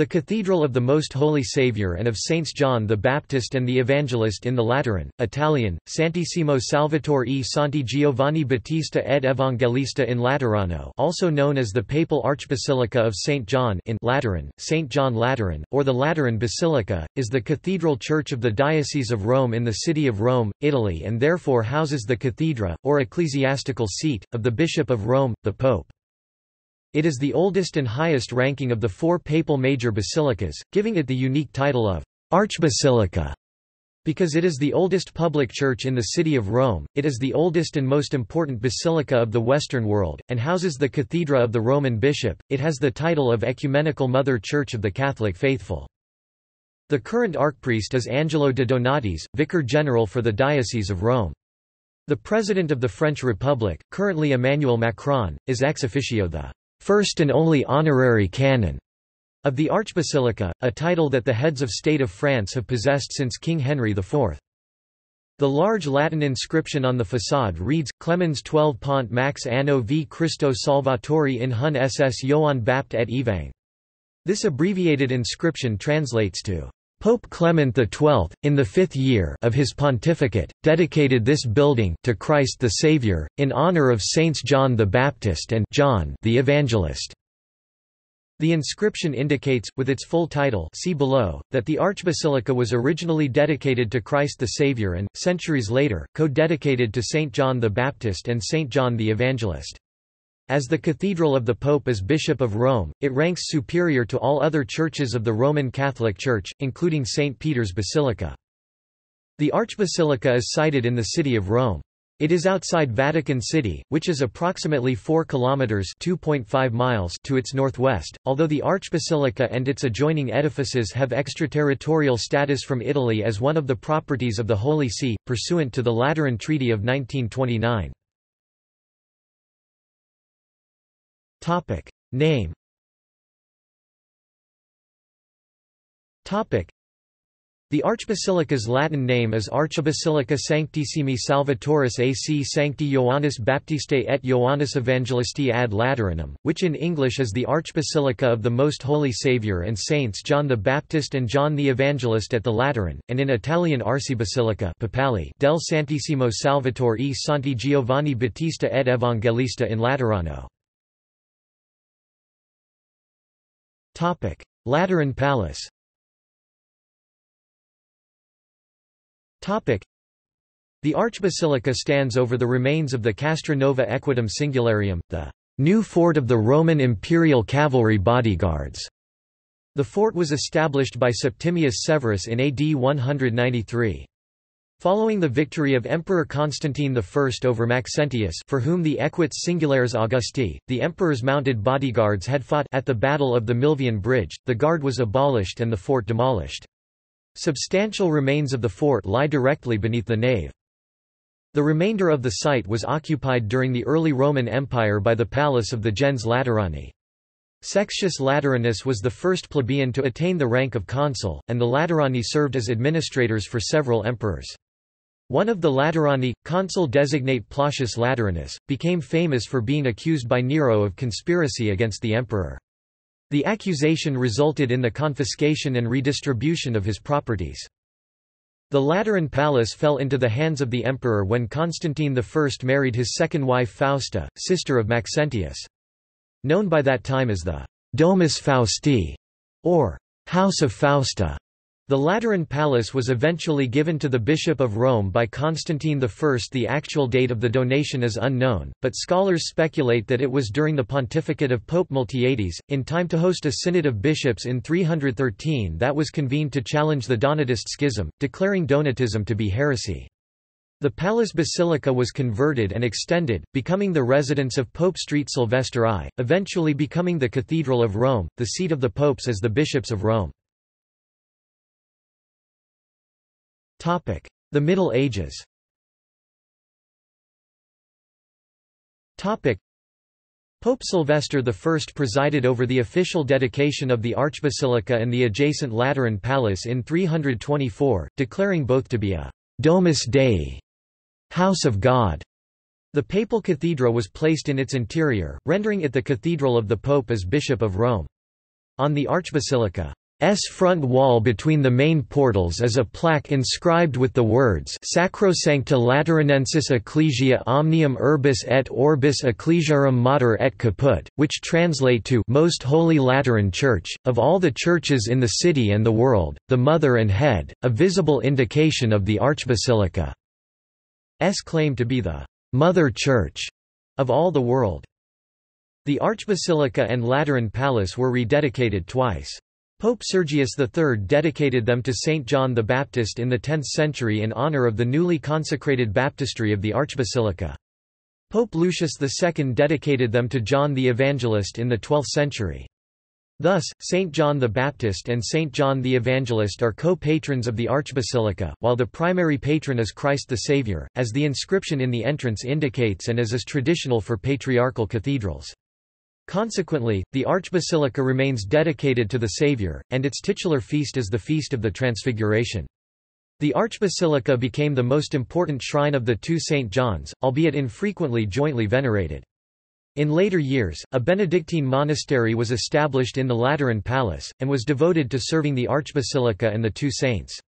The Cathedral of the Most Holy Saviour and of Saints John the Baptist and the Evangelist in the Lateran, Italian, Santissimo Salvatore e Santi Giovanni Battista ed Evangelista in Laterano also known as the Papal Archbasilica of St. John in Lateran, St. John Lateran, or the Lateran Basilica, is the cathedral church of the Diocese of Rome in the city of Rome, Italy and therefore houses the cathedra, or ecclesiastical seat, of the Bishop of Rome, the Pope. It is the oldest and highest ranking of the four papal major basilicas, giving it the unique title of Archbasilica. Because it is the oldest public church in the city of Rome, it is the oldest and most important basilica of the Western world, and houses the cathedra of the Roman bishop. It has the title of Ecumenical Mother Church of the Catholic Faithful. The current archpriest is Angelo de Donatis, Vicar General for the Diocese of Rome. The President of the French Republic, currently Emmanuel Macron, is ex officio the first and only honorary canon of the Archbasilica, a title that the heads of state of France have possessed since King Henry IV. The large Latin inscription on the façade reads, Clemens 12 Pont Max Anno v Christo Salvatori in hun ss Johann Bapt et Evang. This abbreviated inscription translates to Pope Clement XII, in the fifth year of his pontificate, dedicated this building to Christ the Saviour, in honor of Saints John the Baptist and John the Evangelist. The inscription indicates, with its full title see below, that the archbasilica was originally dedicated to Christ the Saviour and, centuries later, co-dedicated to Saint John the Baptist and Saint John the Evangelist. As the Cathedral of the Pope as Bishop of Rome, it ranks superior to all other churches of the Roman Catholic Church, including St. Peter's Basilica. The Archbasilica is sited in the city of Rome. It is outside Vatican City, which is approximately 4 kilometers (2.5 miles) to its northwest. Although the Archbasilica and its adjoining edifices have extraterritorial status from Italy as one of the properties of the Holy See, pursuant to the Lateran Treaty of 1929. Topic. Name Topic. The Archbasilica's Latin name is Archibasilica Sanctissimi Salvatoris AC Sancti Ioannis Baptistae et Ioannis Evangelisti ad Lateranum, which in English is the Archbasilica of the Most Holy Saviour and Saints John the Baptist and John the Evangelist at the Lateran, and in Italian Arcibasilica Papali del Santissimo Salvatore e Santi Giovanni Battista ed Evangelista in Laterano. Lateran Palace The Archbasilica stands over the remains of the Castra Nova Equitum Singularium, the new fort of the Roman imperial cavalry bodyguards. The fort was established by Septimius Severus in AD 193. Following the victory of Emperor Constantine I over Maxentius for whom the Equites Singulares Augusti, the emperor's mounted bodyguards had fought at the Battle of the Milvian Bridge, the guard was abolished and the fort demolished. Substantial remains of the fort lie directly beneath the nave. The remainder of the site was occupied during the early Roman Empire by the palace of the gens Laterani. Sextius Lateranus was the first plebeian to attain the rank of consul, and the Laterani served as administrators for several emperors. One of the Laterani, consul designate Plautius Lateranus, became famous for being accused by Nero of conspiracy against the emperor. The accusation resulted in the confiscation and redistribution of his properties. The Lateran palace fell into the hands of the emperor when Constantine I married his second wife Fausta, sister of Maxentius. Known by that time as the Domus Fausti, or House of Fausta. The Lateran Palace was eventually given to the Bishop of Rome by Constantine I. The actual date of the donation is unknown, but scholars speculate that it was during the pontificate of Pope Miltiades, in time to host a synod of bishops in 313 that was convened to challenge the Donatist schism, declaring Donatism to be heresy. The palace basilica was converted and extended, becoming the residence of Pope Street Sylvester I, eventually becoming the Cathedral of Rome, the seat of the popes as the bishops of Rome. The Middle Ages Pope Sylvester I presided over the official dedication of the Archbasilica and the adjacent Lateran Palace in 324, declaring both to be a «Domus Dei» House of God. The papal cathedra was placed in its interior, rendering it the Cathedral of the Pope as Bishop of Rome. On the archbasilica S front wall between the main portals is a plaque inscribed with the words Sacrosancta Lateranensis Ecclesia Omnium Urbis et Orbis Ecclesiarum Mater et Caput, which translate to Most Holy Lateran Church, of all the churches in the city and the world, the mother and head, a visible indication of the archbasilica's claim to be the Mother Church of all the world. The archbasilica and Lateran Palace were rededicated twice. Pope Sergius III dedicated them to Saint John the Baptist in the 10th century in honor of the newly consecrated baptistry of the Archbasilica. Pope Lucius II dedicated them to John the Evangelist in the 12th century. Thus, Saint John the Baptist and Saint John the Evangelist are co-patrons of the Archbasilica, while the primary patron is Christ the Saviour, as the inscription in the entrance indicates and as is traditional for patriarchal cathedrals. Consequently, the Archbasilica remains dedicated to the Saviour, and its titular feast is the Feast of the Transfiguration. The Archbasilica became the most important shrine of the two St. Johns, albeit infrequently jointly venerated. In later years, a Benedictine monastery was established in the Lateran Palace, and was devoted to serving the Archbasilica and the two saints.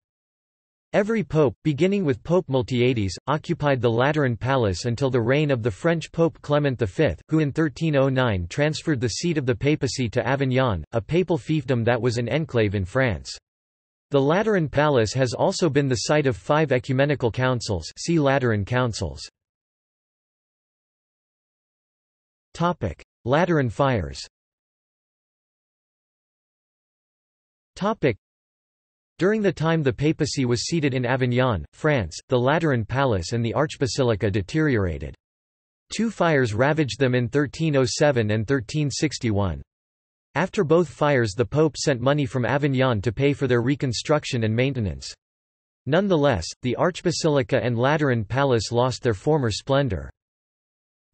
Every pope, beginning with Pope Miltiades, occupied the Lateran Palace until the reign of the French Pope Clement V, who in 1309 transferred the seat of the papacy to Avignon, a papal fiefdom that was an enclave in France. The Lateran Palace has also been the site of five ecumenical councils see Lateran councils. Lateran fires during the time the papacy was seated in Avignon, France, the Lateran Palace and the Archbasilica deteriorated. Two fires ravaged them in 1307 and 1361. After both fires the Pope sent money from Avignon to pay for their reconstruction and maintenance. Nonetheless, the Archbasilica and Lateran Palace lost their former splendor.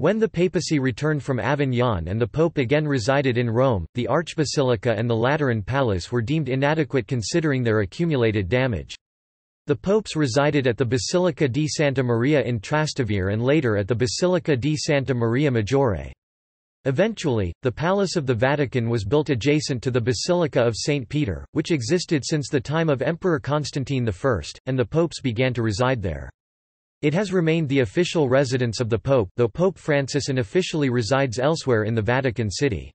When the papacy returned from Avignon and the pope again resided in Rome, the Archbasilica and the Lateran Palace were deemed inadequate considering their accumulated damage. The popes resided at the Basilica di Santa Maria in Trastevere and later at the Basilica di Santa Maria Maggiore. Eventually, the Palace of the Vatican was built adjacent to the Basilica of St. Peter, which existed since the time of Emperor Constantine I, and the popes began to reside there. It has remained the official residence of the Pope though Pope Francis unofficially resides elsewhere in the Vatican City.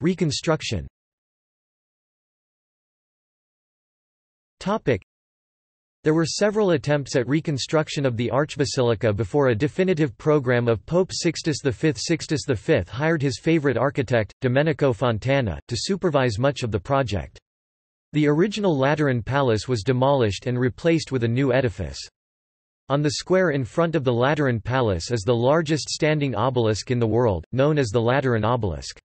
Reconstruction there were several attempts at reconstruction of the Archbasilica before a definitive program of Pope Sixtus V. Sixtus V hired his favorite architect, Domenico Fontana, to supervise much of the project. The original Lateran Palace was demolished and replaced with a new edifice. On the square in front of the Lateran Palace is the largest standing obelisk in the world, known as the Lateran Obelisk.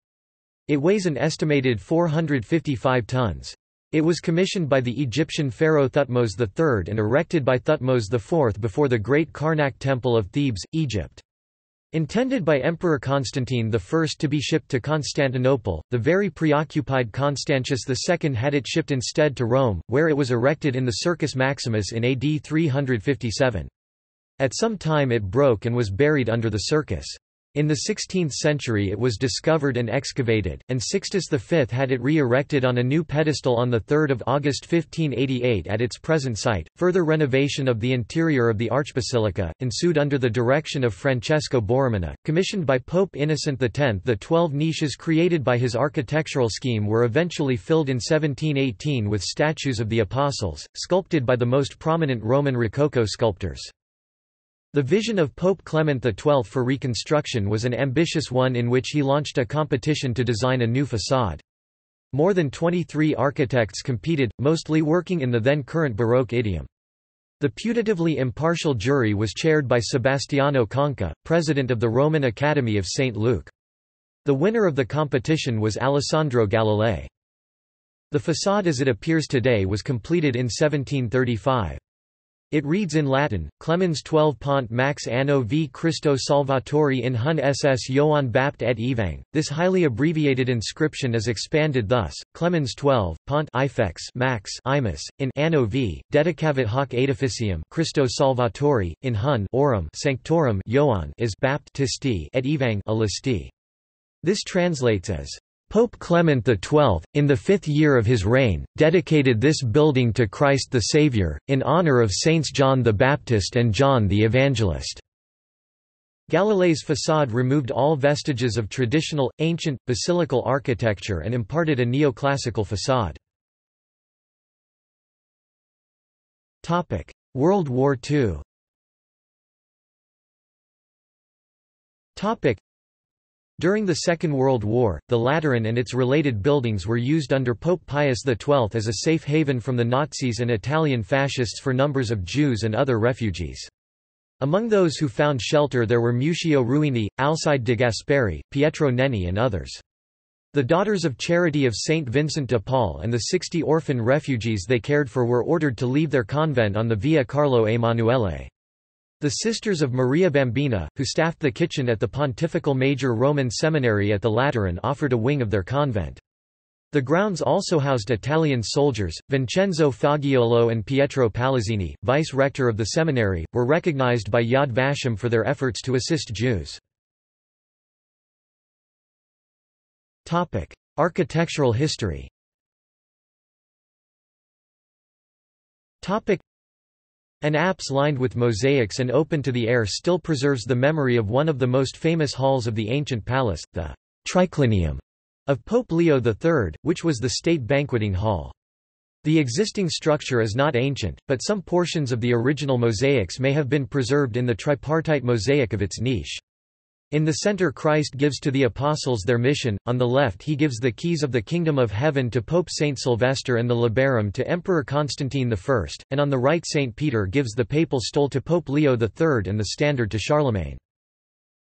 It weighs an estimated 455 tons. It was commissioned by the Egyptian pharaoh Thutmose III and erected by Thutmose IV before the Great Karnak Temple of Thebes, Egypt. Intended by Emperor Constantine I to be shipped to Constantinople, the very preoccupied Constantius II had it shipped instead to Rome, where it was erected in the Circus Maximus in AD 357. At some time it broke and was buried under the circus. In the 16th century it was discovered and excavated, and Sixtus V had it re-erected on a new pedestal on 3 August 1588 at its present site. Further renovation of the interior of the Archbasilica, ensued under the direction of Francesco Borromini, commissioned by Pope Innocent X. The twelve niches created by his architectural scheme were eventually filled in 1718 with statues of the Apostles, sculpted by the most prominent Roman Rococo sculptors. The vision of Pope Clement XII for reconstruction was an ambitious one in which he launched a competition to design a new facade. More than 23 architects competed, mostly working in the then current Baroque idiom. The putatively impartial jury was chaired by Sebastiano Conca, president of the Roman Academy of St. Luke. The winner of the competition was Alessandro Galilei. The facade as it appears today was completed in 1735. It reads in Latin, Clemens 12 Pont Max Anno v Christo Salvatori in Hun SS Johann Bapt et Evang. This highly abbreviated inscription is expanded thus, Clemens 12, Pont Ifex Max Imus, in Anno v, dedicavit hoc edificium Christo Salvatori, in Hun Orum Sanctorum Johann is Baptisti et Evang Alisti. This translates as, Pope Clement XII, in the fifth year of his reign, dedicated this building to Christ the Saviour, in honour of Saints John the Baptist and John the Evangelist. Galilei's facade removed all vestiges of traditional, ancient, basilical architecture and imparted a neoclassical facade. World War II during the Second World War, the Lateran and its related buildings were used under Pope Pius XII as a safe haven from the Nazis and Italian fascists for numbers of Jews and other refugees. Among those who found shelter there were Meuccio Ruini, Alcide de Gasperi, Pietro Nenni and others. The Daughters of Charity of Saint Vincent de Paul and the 60 orphan refugees they cared for were ordered to leave their convent on the Via Carlo Emanuele. The Sisters of Maria Bambina, who staffed the kitchen at the Pontifical Major Roman Seminary at the Lateran offered a wing of their convent. The grounds also housed Italian soldiers. Vincenzo Fagiolo and Pietro Palazzini, vice rector of the seminary, were recognized by Yad Vashem for their efforts to assist Jews. Topic: Architectural history. Topic: an apse lined with mosaics and open to the air still preserves the memory of one of the most famous halls of the ancient palace, the triclinium of Pope Leo III, which was the state banqueting hall. The existing structure is not ancient, but some portions of the original mosaics may have been preserved in the tripartite mosaic of its niche. In the center Christ gives to the apostles their mission, on the left he gives the keys of the kingdom of heaven to Pope Saint Sylvester and the labarum to Emperor Constantine I, and on the right Saint Peter gives the papal stole to Pope Leo III and the standard to Charlemagne.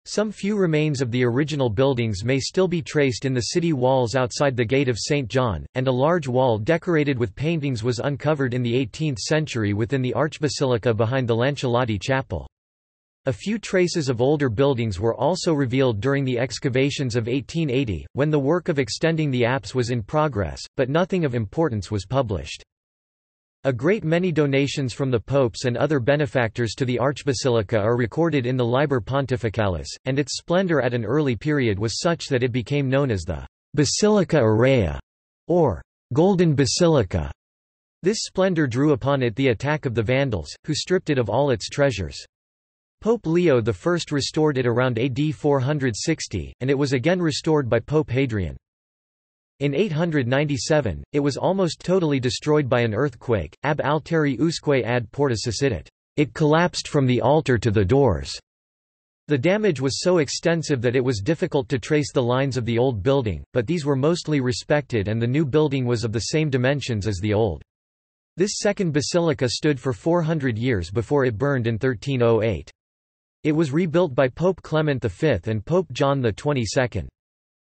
Some few remains of the original buildings may still be traced in the city walls outside the Gate of St. John, and a large wall decorated with paintings was uncovered in the 18th century within the Archbasilica behind the Lancellotti Chapel. A few traces of older buildings were also revealed during the excavations of 1880, when the work of extending the apse was in progress, but nothing of importance was published. A great many donations from the popes and other benefactors to the Archbasilica are recorded in the Liber Pontificalis, and its splendor at an early period was such that it became known as the Basilica Aurea, or Golden Basilica. This splendor drew upon it the attack of the Vandals, who stripped it of all its treasures. Pope Leo I restored it around AD 460, and it was again restored by Pope Hadrian. In 897, it was almost totally destroyed by an earthquake, ab alteri usque ad porta succidit. It collapsed from the altar to the doors. The damage was so extensive that it was difficult to trace the lines of the old building, but these were mostly respected and the new building was of the same dimensions as the old. This second basilica stood for 400 years before it burned in 1308. It was rebuilt by Pope Clement V and Pope John XXII.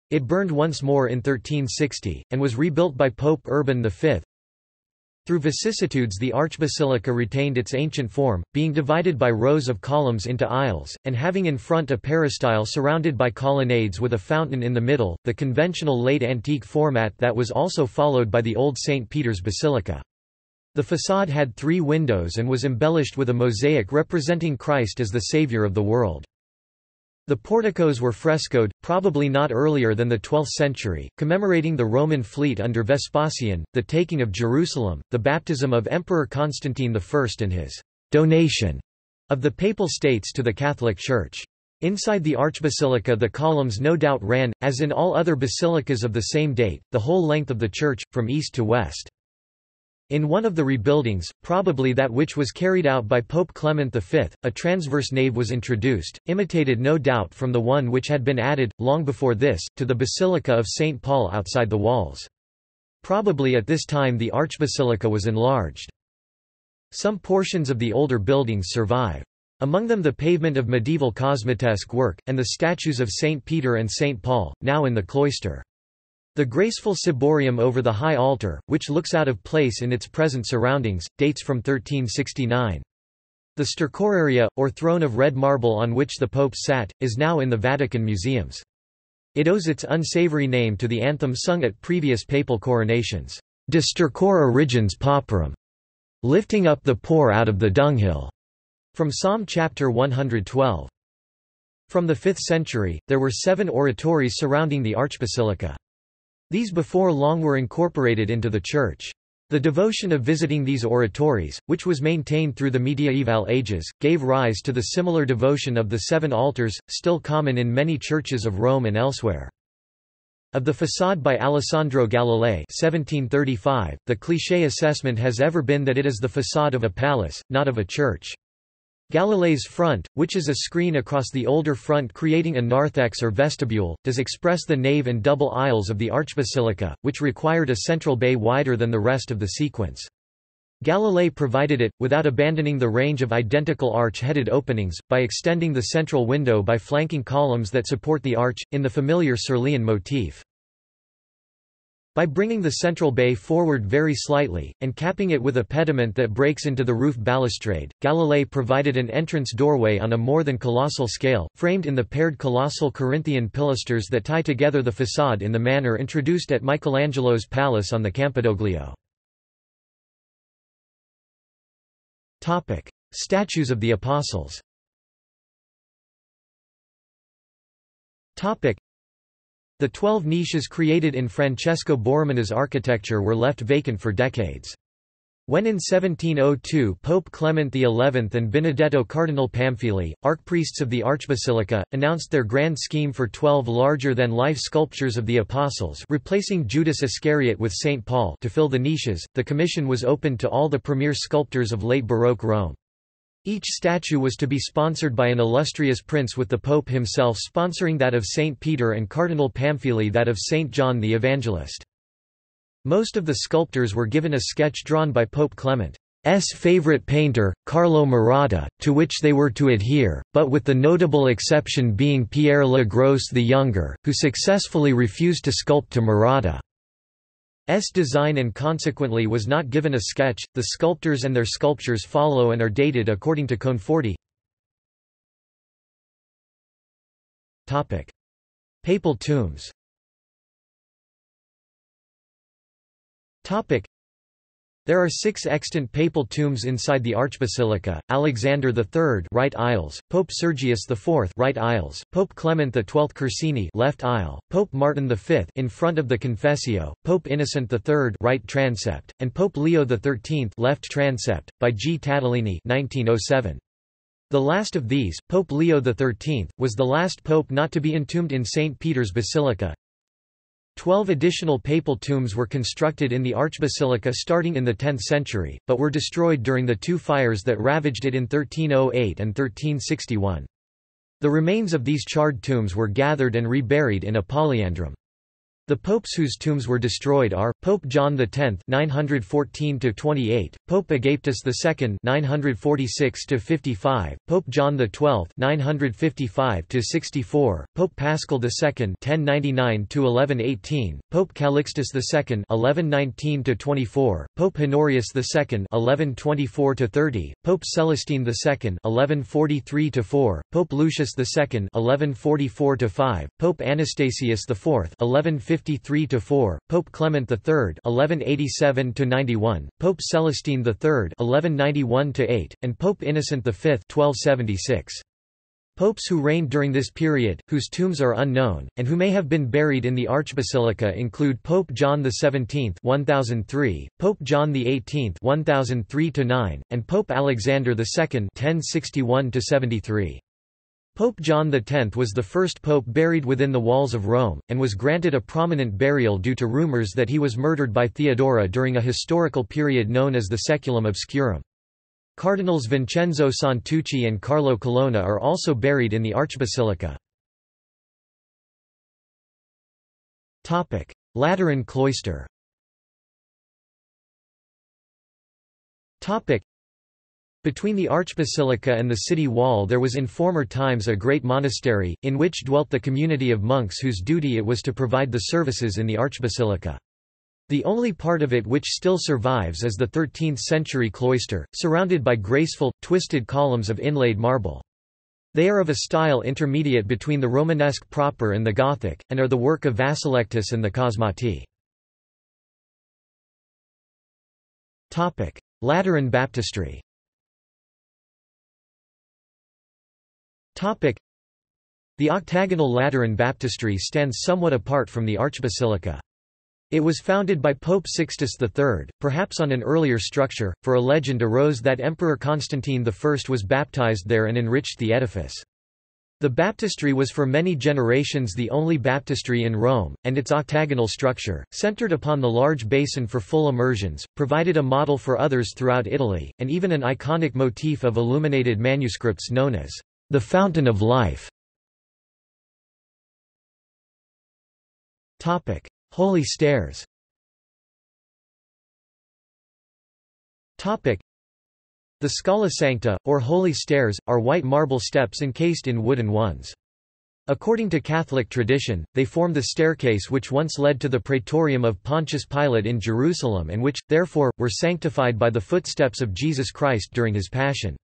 It burned once more in 1360, and was rebuilt by Pope Urban V. Through vicissitudes the archbasilica retained its ancient form, being divided by rows of columns into aisles, and having in front a peristyle surrounded by colonnades with a fountain in the middle, the conventional late antique format that was also followed by the old St. Peter's Basilica. The facade had three windows and was embellished with a mosaic representing Christ as the Savior of the world. The porticos were frescoed, probably not earlier than the 12th century, commemorating the Roman fleet under Vespasian, the taking of Jerusalem, the baptism of Emperor Constantine I and his donation of the Papal States to the Catholic Church. Inside the archbasilica the columns no doubt ran, as in all other basilicas of the same date, the whole length of the church, from east to west. In one of the rebuildings, probably that which was carried out by Pope Clement V, a transverse nave was introduced, imitated no doubt from the one which had been added, long before this, to the Basilica of St. Paul outside the walls. Probably at this time the archbasilica was enlarged. Some portions of the older buildings survive. Among them the pavement of medieval cosmatesque work, and the statues of St. Peter and St. Paul, now in the cloister. The graceful ciborium over the high altar, which looks out of place in its present surroundings, dates from 1369. The stercoraria, or throne of red marble on which the popes sat, is now in the Vatican museums. It owes its unsavory name to the anthem sung at previous papal coronations, De stercora origens pauperum, lifting up the poor out of the dunghill, from Psalm chapter 112. From the 5th century, there were seven oratories surrounding the archbasilica. These before long were incorporated into the church. The devotion of visiting these oratories, which was maintained through the mediaeval ages, gave rise to the similar devotion of the seven altars, still common in many churches of Rome and elsewhere. Of the façade by Alessandro Galilei 1735, the cliché assessment has ever been that it is the façade of a palace, not of a church. Galilei's front, which is a screen across the older front creating a narthex or vestibule, does express the nave and double aisles of the archbasilica, which required a central bay wider than the rest of the sequence. Galilei provided it, without abandoning the range of identical arch-headed openings, by extending the central window by flanking columns that support the arch, in the familiar Serlian motif. By bringing the central bay forward very slightly, and capping it with a pediment that breaks into the roof balustrade, Galilei provided an entrance doorway on a more than colossal scale, framed in the paired colossal Corinthian pilasters that tie together the façade in the manner introduced at Michelangelo's palace on the Campidoglio. Statues of the Apostles the twelve niches created in Francesco Borromini's architecture were left vacant for decades. When in 1702 Pope Clement XI and Benedetto Cardinal Pamphili, archpriests of the Archbasilica, announced their grand scheme for twelve larger-than-life sculptures of the Apostles replacing Judas Iscariot with St. Paul to fill the niches, the commission was opened to all the premier sculptors of late Baroque Rome. Each statue was to be sponsored by an illustrious prince with the Pope himself sponsoring that of St. Peter and Cardinal Pamphili that of St. John the Evangelist. Most of the sculptors were given a sketch drawn by Pope Clement's favorite painter, Carlo Maratta, to which they were to adhere, but with the notable exception being Pierre Le Gros the Younger, who successfully refused to sculpt to Maratta. S design and consequently was not given a sketch. The sculptors and their sculptures follow and are dated according to Conforti. Topic: Papal tombs. Topic: there are six extant papal tombs inside the archbasilica, Alexander III right aisles, Pope Sergius IV right aisles, Pope Clement XII Corsini left aisle, Pope Martin V in front of the Confessio, Pope Innocent III right transept, and Pope Leo XIII left transept, by G. Tadolini 1907. The last of these, Pope Leo XIII, was the last pope not to be entombed in St. Peter's Basilica, Twelve additional papal tombs were constructed in the archbasilica starting in the 10th century, but were destroyed during the two fires that ravaged it in 1308 and 1361. The remains of these charred tombs were gathered and reburied in a polyandrum. The popes whose tombs were destroyed are Pope John X (914–28), Pope Agapetus II (946–55), Pope John XII (955–64), Pope Paschal II (1099–1118), Pope Calixtus II (1119–24), Pope Honorius II (1124–30), Pope Celestine II (1143–4), Pope Lucius II (1144–5), Pope Anastasius IV (1150 1153–4, Pope Clement III (1187–91), Pope Celestine III (1191–8), and Pope Innocent V (1276). Popes who reigned during this period, whose tombs are unknown, and who may have been buried in the Archbasilica include Pope John XVII 1003, Pope John XVIII 1003–9, and Pope Alexander II 1061–73. Pope John X was the first pope buried within the walls of Rome, and was granted a prominent burial due to rumors that he was murdered by Theodora during a historical period known as the Saeculum Obscurum. Cardinals Vincenzo Santucci and Carlo Colonna are also buried in the Archbasilica. Lateran cloister between the archbasilica and the city wall there was in former times a great monastery, in which dwelt the community of monks whose duty it was to provide the services in the archbasilica. The only part of it which still survives is the 13th-century cloister, surrounded by graceful, twisted columns of inlaid marble. They are of a style intermediate between the Romanesque proper and the Gothic, and are the work of Vasillectus and the Cosmati. Lateran baptistry The octagonal Lateran baptistry stands somewhat apart from the archbasilica. It was founded by Pope Sixtus III, perhaps on an earlier structure, for a legend arose that Emperor Constantine I was baptized there and enriched the edifice. The baptistry was for many generations the only baptistry in Rome, and its octagonal structure, centered upon the large basin for full immersions, provided a model for others throughout Italy, and even an iconic motif of illuminated manuscripts known as the Fountain of Life. Topic: Holy Stairs. Topic: The Scala Sancta, or Holy Stairs, are white marble steps encased in wooden ones. According to Catholic tradition, they form the staircase which once led to the praetorium of Pontius Pilate in Jerusalem and which, therefore, were sanctified by the footsteps of Jesus Christ during his passion.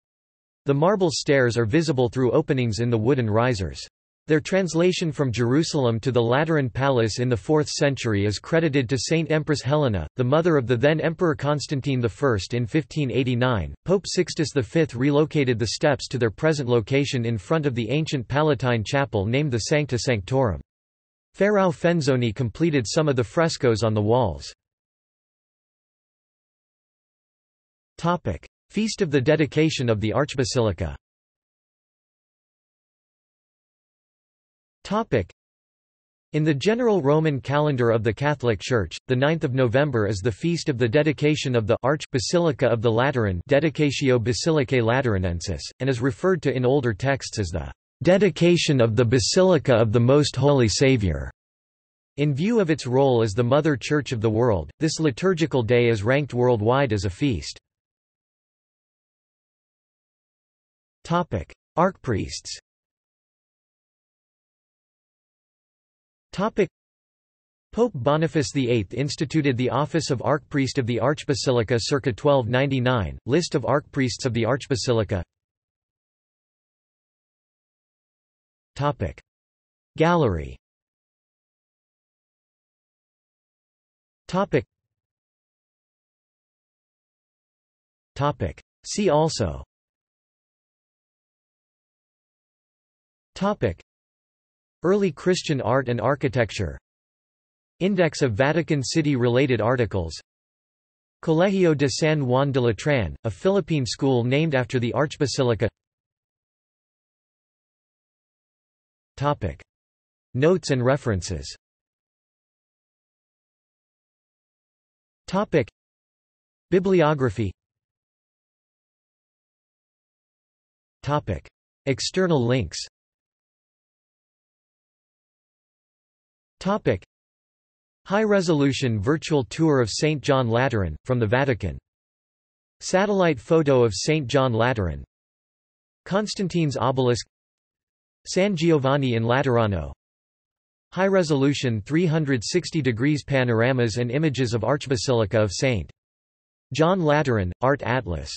The marble stairs are visible through openings in the wooden risers. Their translation from Jerusalem to the Lateran Palace in the 4th century is credited to Saint Empress Helena, the mother of the then Emperor Constantine I. In 1589, Pope Sixtus V relocated the steps to their present location in front of the ancient Palatine chapel named the Sancta Sanctorum. Ferraù Fenzoni completed some of the frescoes on the walls. Feast of the dedication of the Archbasilica In the general Roman calendar of the Catholic Church, the 9th of November is the feast of the dedication of the Arch Basilica of the Lateran Dedicatio Basilicae Lateranensis, and is referred to in older texts as the dedication of the Basilica of the Most Holy Saviour. In view of its role as the Mother Church of the world, this liturgical day is ranked worldwide as a feast. Archpriests. Topic: Pope Boniface VIII instituted the office of Archpriest of the Archbasilica circa 1299, list of Archpriests of the Archbasilica. Topic: Gallery. Topic. Topic. See also Early Christian art and architecture. Index of Vatican City-related articles. Colegio de San Juan de Latran, a Philippine school named after the Archbasilica. Topic. Notes and references. Topic. Bibliography. Topic. External links Topic. High-resolution virtual tour of St. John Lateran, from the Vatican. Satellite photo of St. John Lateran Constantine's obelisk San Giovanni in Laterano High-resolution 360 degrees panoramas and images of Archbasilica of St. John Lateran, Art Atlas